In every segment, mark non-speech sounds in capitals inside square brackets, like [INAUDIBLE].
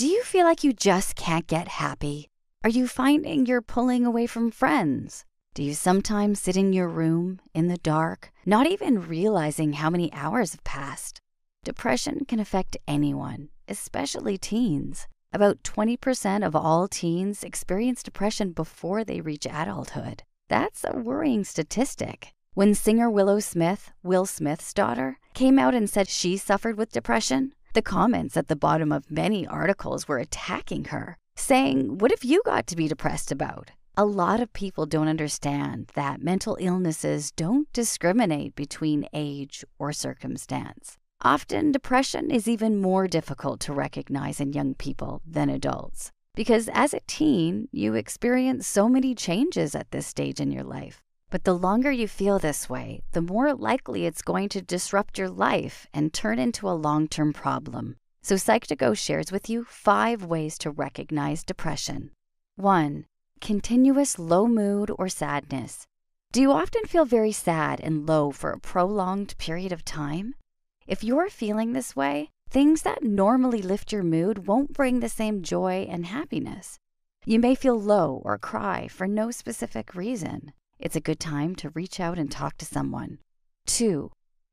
Do you feel like you just can't get happy? Are you finding you're pulling away from friends? Do you sometimes sit in your room in the dark, not even realizing how many hours have passed? Depression can affect anyone, especially teens. About 20% of all teens experience depression before they reach adulthood. That's a worrying statistic. When singer Willow Smith, Will Smith's daughter, came out and said she suffered with depression, the comments at the bottom of many articles were attacking her, saying, What have you got to be depressed about? A lot of people don't understand that mental illnesses don't discriminate between age or circumstance. Often, depression is even more difficult to recognize in young people than adults. Because as a teen, you experience so many changes at this stage in your life. But the longer you feel this way, the more likely it's going to disrupt your life and turn into a long term problem. So, Psych2Go shares with you five ways to recognize depression. 1. Continuous low mood or sadness. Do you often feel very sad and low for a prolonged period of time? If you're feeling this way, things that normally lift your mood won't bring the same joy and happiness. You may feel low or cry for no specific reason. It's a good time to reach out and talk to someone. 2.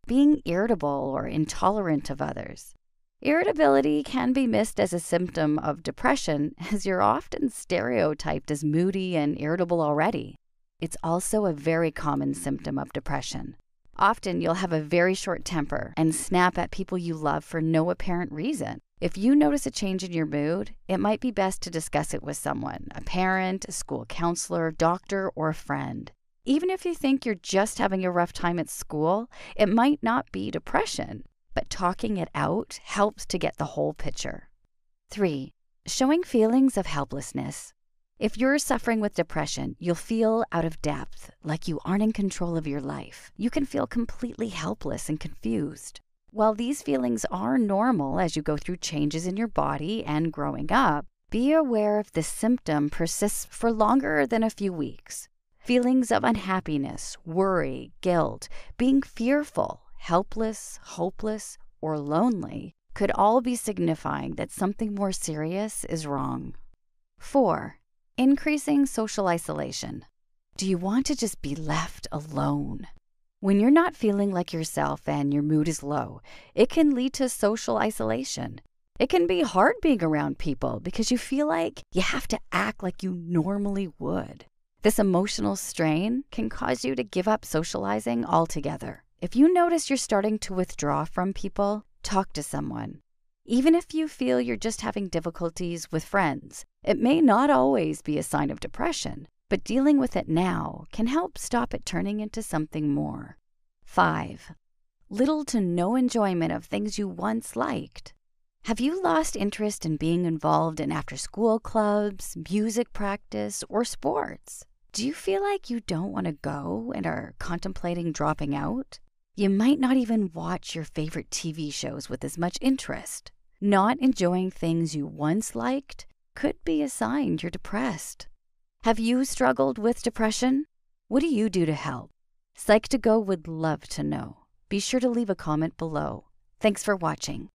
Being irritable or intolerant of others. Irritability can be missed as a symptom of depression, [LAUGHS] as you're often stereotyped as moody and irritable already. It's also a very common symptom of depression. Often you'll have a very short temper and snap at people you love for no apparent reason. If you notice a change in your mood, it might be best to discuss it with someone a parent, a school counselor, doctor, or a friend. Even if you think you're just having a rough time at school, it might not be depression, but talking it out helps to get the whole picture. 3. Showing feelings of helplessness. If you're suffering with depression, you'll feel out of depth, like you aren't in control of your life. You can feel completely helpless and confused. While these feelings are normal as you go through changes in your body and growing up, be aware if this symptom persists for longer than a few weeks. Feelings of unhappiness, worry, guilt, being fearful, helpless, hopeless, or lonely could all be signifying that something more serious is wrong. 4. Increasing social isolation. Do you want to just be left alone? When you're not feeling like yourself and your mood is low, it can lead to social isolation. It can be hard being around people because you feel like you have to act like you normally would. This emotional strain can cause you to give up socializing altogether. If you notice you're starting to withdraw from people, talk to someone. Even if you feel you're just having difficulties with friends, it may not always be a sign of depression, but dealing with it now can help stop it turning into something more. 5. Little to no enjoyment of things you once liked. Have you lost interest in being involved in after school clubs, music practice, or sports? Do you feel like you don't want to go and are contemplating dropping out? You might not even watch your favorite TV shows with as much interest. Not enjoying things you once liked could be a sign you're depressed. Have you struggled with depression? What do you do to help? Psych2Go would love to know. Be sure to leave a comment below. Thanks for watching.